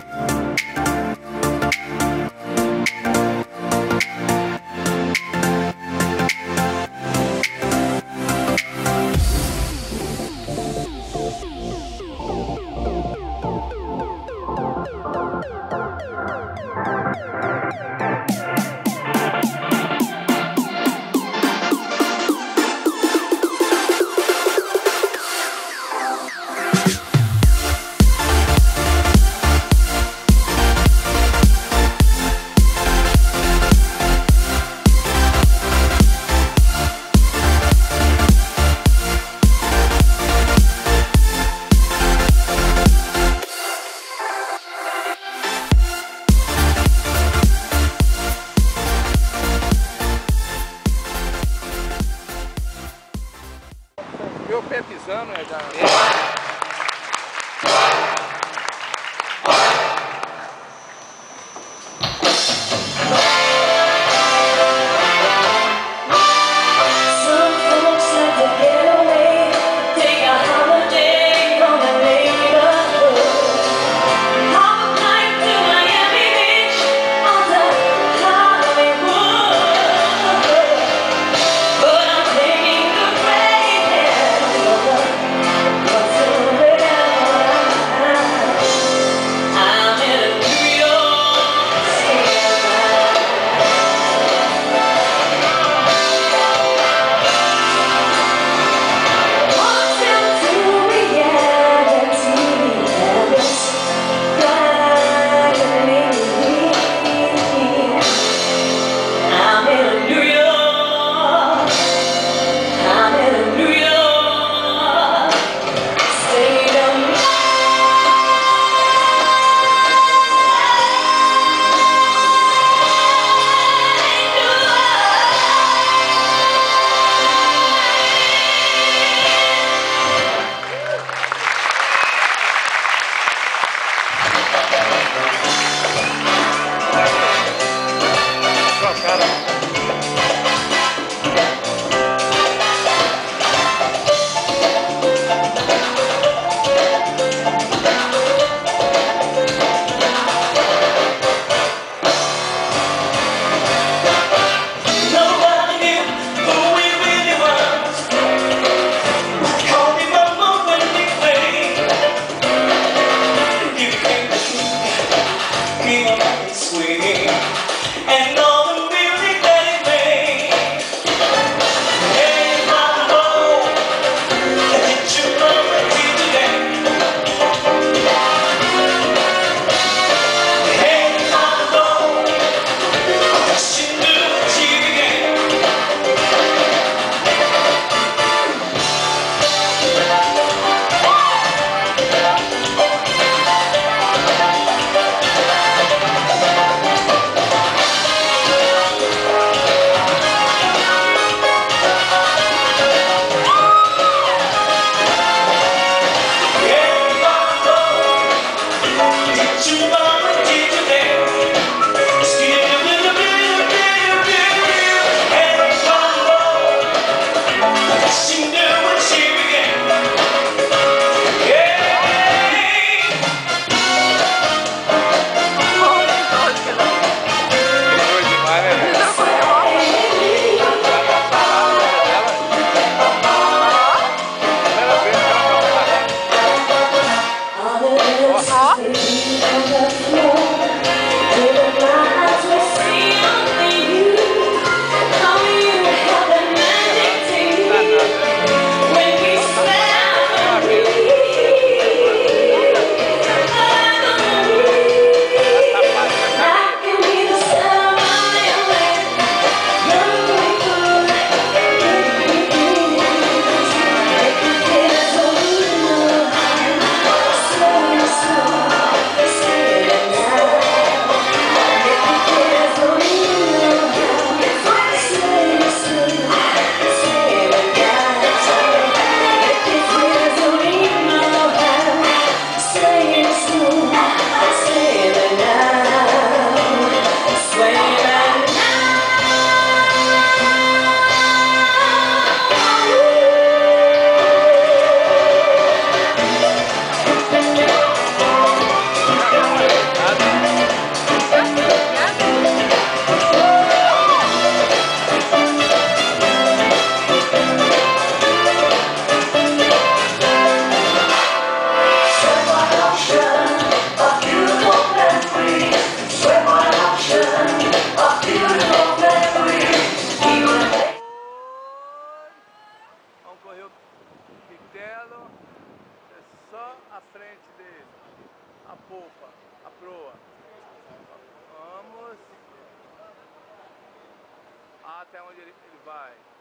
Bye. Obrigado. and no Another Sunday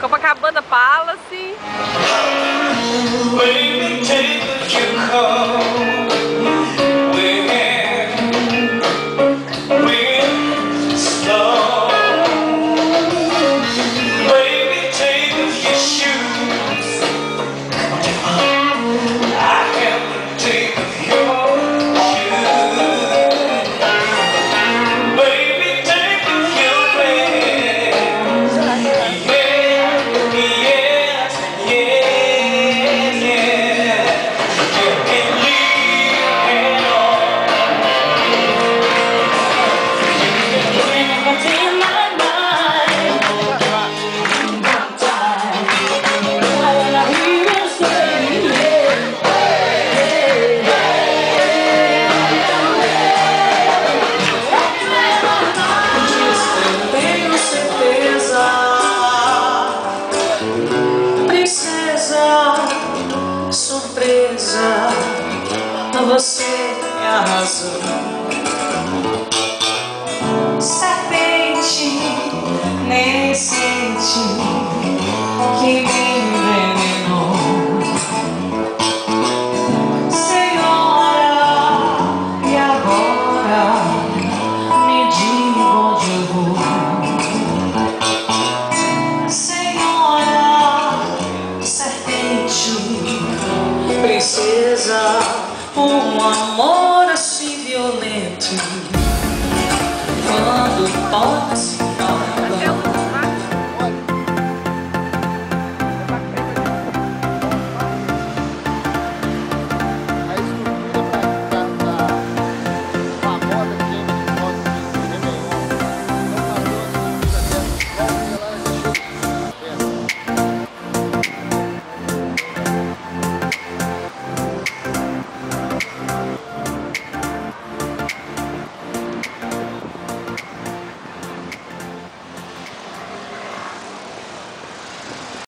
Copacabana Palace.